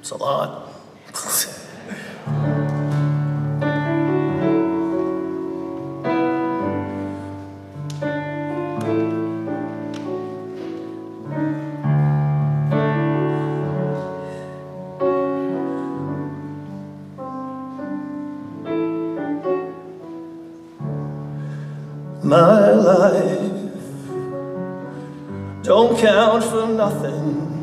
It's a lot. My life don't count for nothing.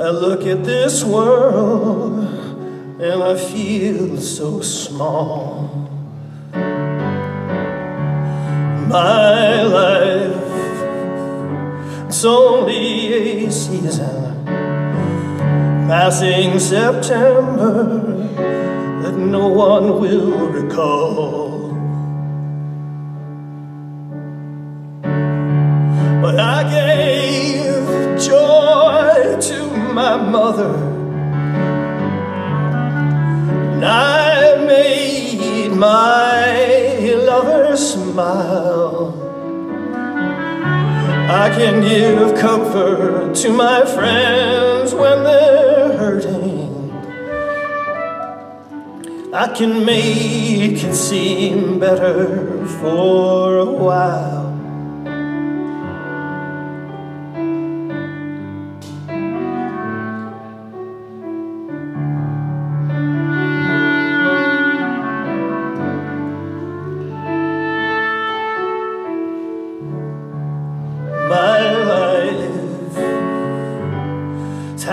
I look at this world and I feel so small. My life, it's only a season, passing September that no one will recall. But I gave mother. And I made my lover smile. I can give comfort to my friends when they're hurting. I can make it seem better for a while.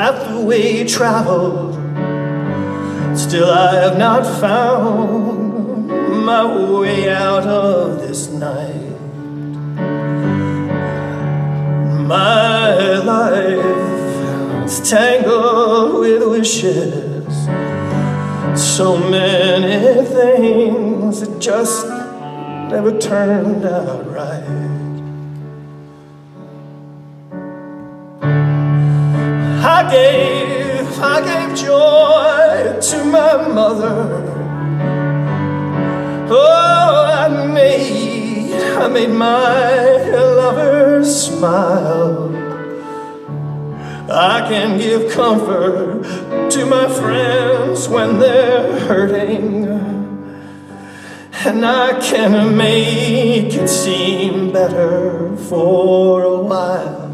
Half the way traveled, still I have not found my way out of this night. My life is tangled with wishes, so many things that just never turned out right. I gave, I gave joy to my mother. Oh, I made, I made my lover smile. I can give comfort to my friends when they're hurting. And I can make it seem better for a while.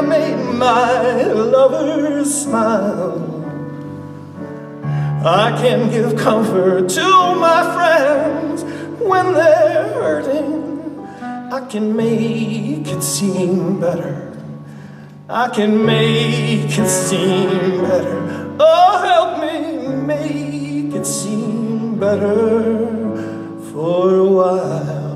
I made my lover smile. I can give comfort to my friends when they're hurting. I can make it seem better. I can make it seem better. Oh, help me make it seem better for a while.